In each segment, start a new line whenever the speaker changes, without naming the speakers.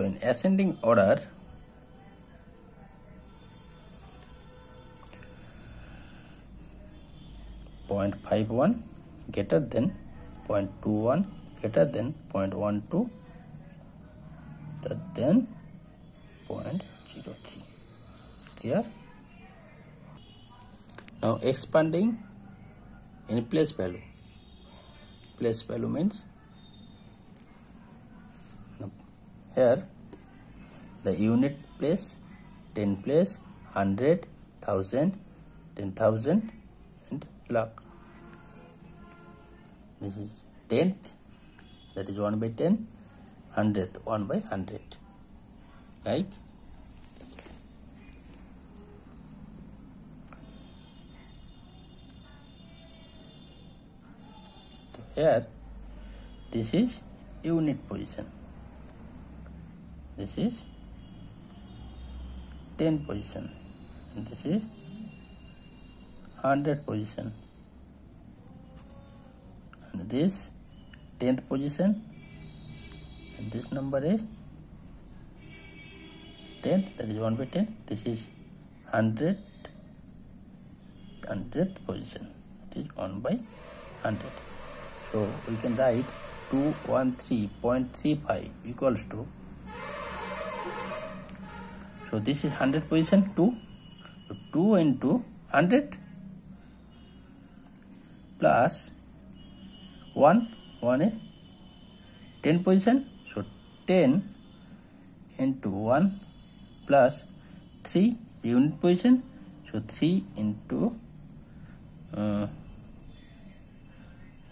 So in ascending order, point five one greater than point two one greater than point one two greater than point zero three. Clear? Now expanding in place value. Place value means here. The unit place 10 place 100 1000 10000 and lakh. This is tenth. That is 1 by 10 hundredth 1 by 100 like. Here this is unit position this is 10 position. And this is 100 position. And this 10th position. And this number is 10th that is 1 by 10 this is 100 100th position. It is 1 by 100 so we can write 213.35 equals to so this is 100 position 2 so 2 into 100 plus 1 1 is 10 position. So 10 into 1 plus 3 unit position. So 3 into uh,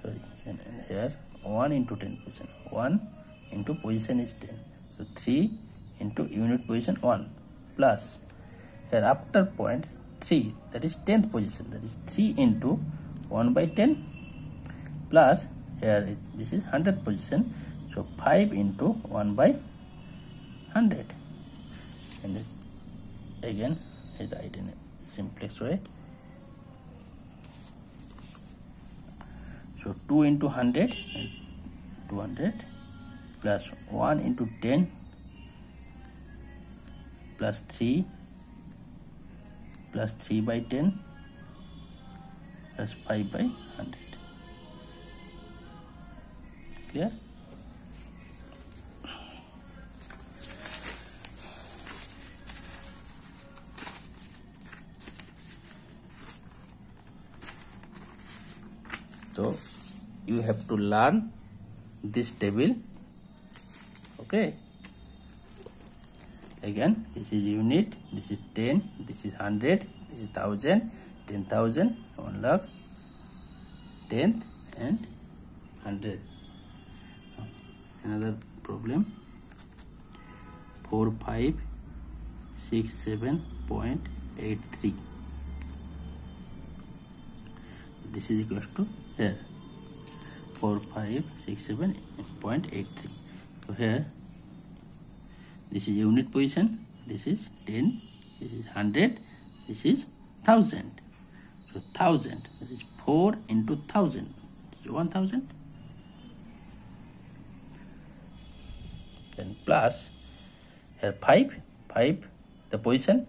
sorry here 1 into 10 position. 1 into position is 10 so 3 into unit position 1 plus. Here after point 3 that is 10th position that is 3 into 1 by 10 plus here it, this is 100 position. So 5 into 1 by 100 and again I write in a simplest way. So 2 into 100 200 plus 1 into 10 plus 3 plus 3 by 10 plus 5 by 100 clear? So you have to learn this table. Okay again this is unit this is 10 this is 100 this is 1000 10000 1 lakhs 10th and 100 another problem. 4 5 6 7.83 this is equals to here. 4 5 6 7.83 so here this is unit position. This is 10 this is 100 this is 1000 so 1000 that is 4 into 1000 this is 1000 then plus here 5 5 the position.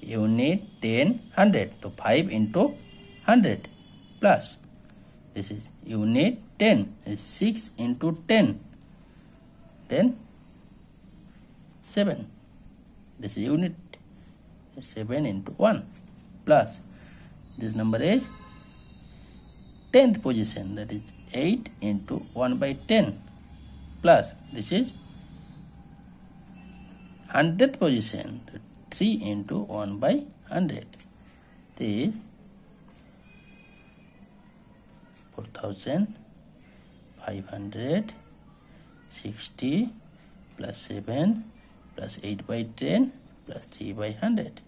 Unit 10 100 so 5 into 100 plus this is unit 10 is 6 into 10 then 7 this is unit 7 into 1 plus this number is 10th position. That is 8 into 1 by 10 plus this is 100th position. 3 into 1 by 100 this is 4560 plus 7 plus 8 by 10 plus 3 by 100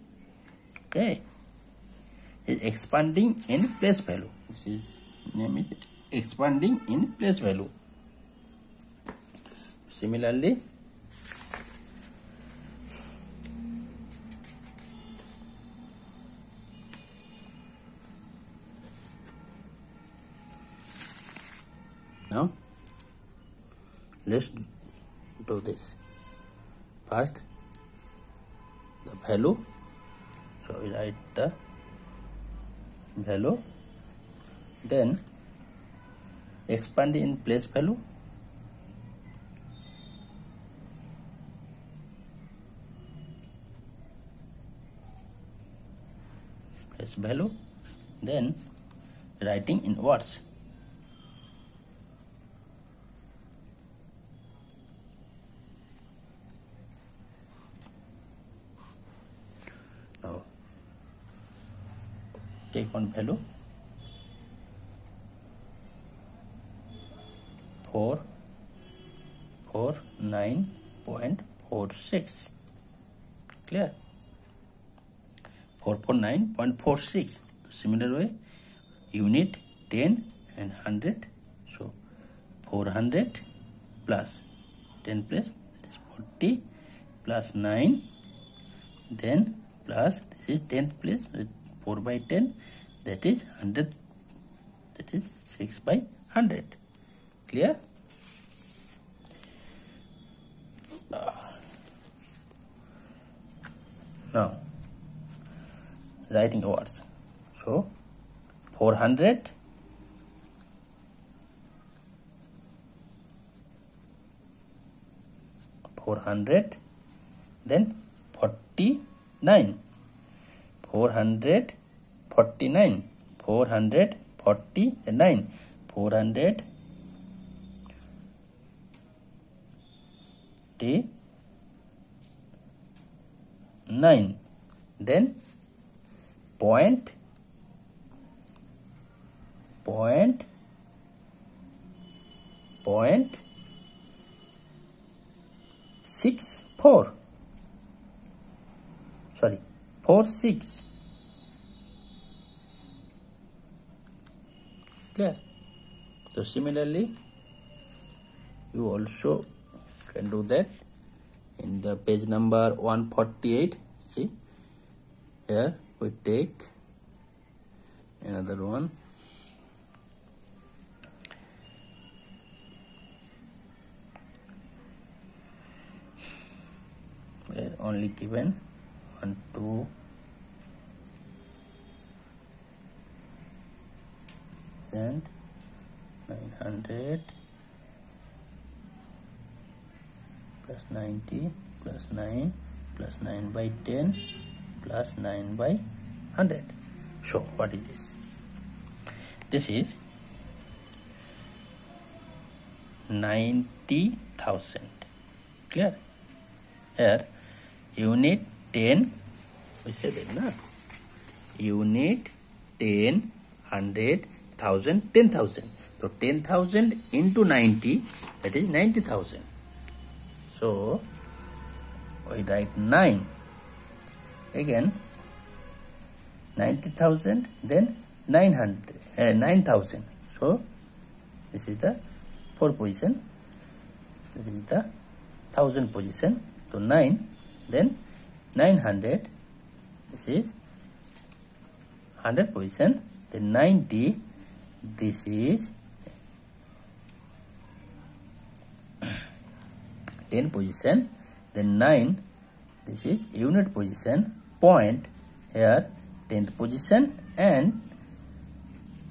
okay. Is expanding in place value. This is name it expanding in place value. Similarly now let's do this first the value so we write the value then expand in place value place value then writing in words take one value 4 4 9.46 clear 449.46 similar way unit 10 and 100 so 400 plus 10 plus that is 40 plus 9 then plus this is 10 plus 4 by 10 that is 100 that is 6 by 100 clear? Ah. Now writing words. So 400 400 then 49 449 449 400 9 then point point point six four. Sorry four six clear. So similarly you also can do that. In the page number 148 see? Here we take another one. Where only given 1 2 thousand nine hundred plus 90 plus 9 plus 9 by 10 plus 9 by 100 so what is this? This is 90,000 clear? Here unit 10 we said it na? Unit 10 100 1000 10000 so 10000 into 90 that is 90000 so we write 9 again 90000 then 900 uh, 9000 so this is the four position. This is the thousand position. So 9 then 900 this is 100 position then 90 this is 10 position then 9 this is unit position point here 10th position and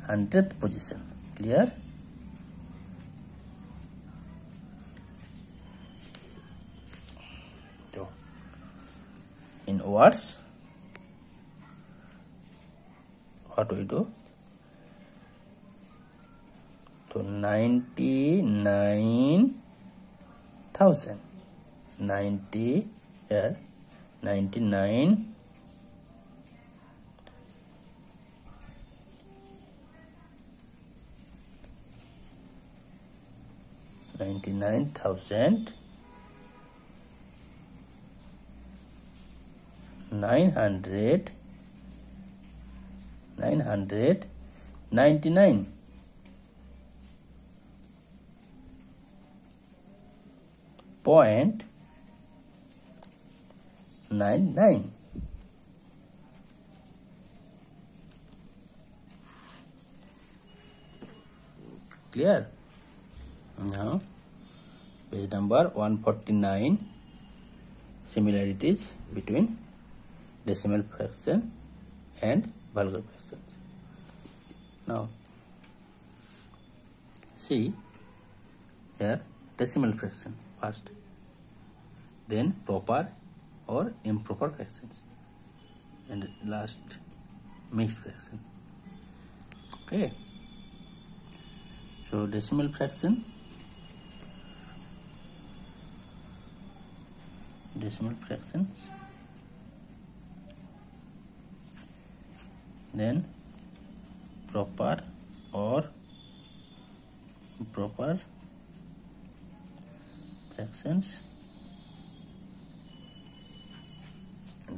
100th position. Clear? So in words what we do to 99 thousand. Ninety here ninety nine ninety nine thousand nine hundred nine hundred ninety nine point nine nine. Clear? Now, page number 149. similarities between decimal fraction and vulgar fraction. Now, see here decimal fraction first then proper और im improper fraction and last mix fraction okay so decimal fraction decimal fraction then proper और proper fractions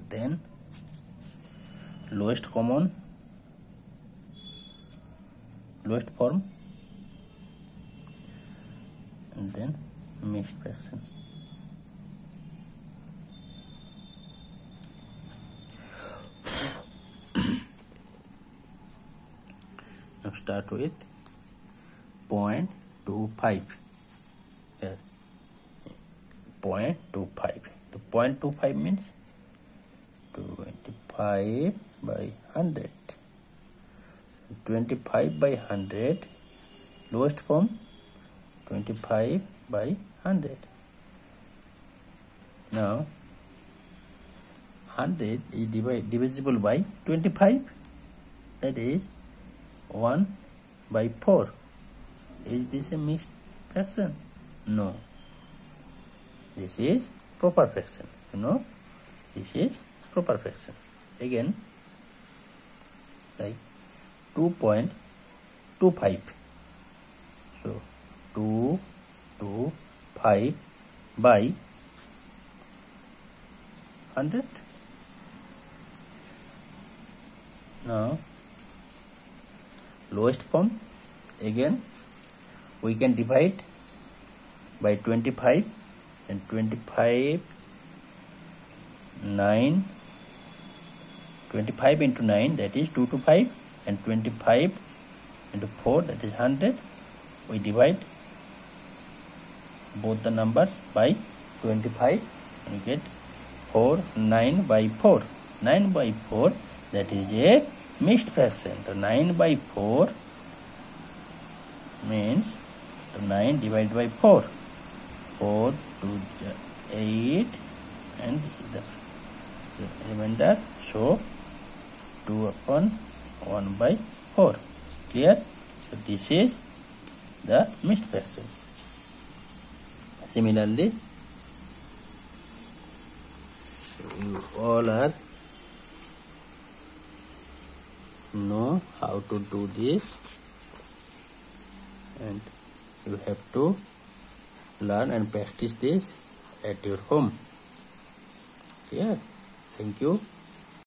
then lowest common lowest form and then mixed fraction now start with 0.25 yes. 0.25 the 0.25 means 25 by 100 25 by 100 lowest form 25 by 100 now 100 is divide, divisible by 25 that is 1 by 4 is this a mixed fraction no this is proper fraction you know. This is proper fraction again like 2.25 so 2 to 5 by 100 now lowest form again we can divide by 25 and 25 9 25 into 9 that is 2 to 5 and 25 into 4 that is 100 we divide both the numbers by 25 and we get 4 9 by 4 9 by 4 that is a mixed fraction. So 9 by 4 means so 9 divided by 4 4 to 8 and this is the remainder so 2 upon 1 by 4 clear? So this is the mixed fraction similarly you all are know how to do this and you have to learn and practice this at your home. Yeah thank you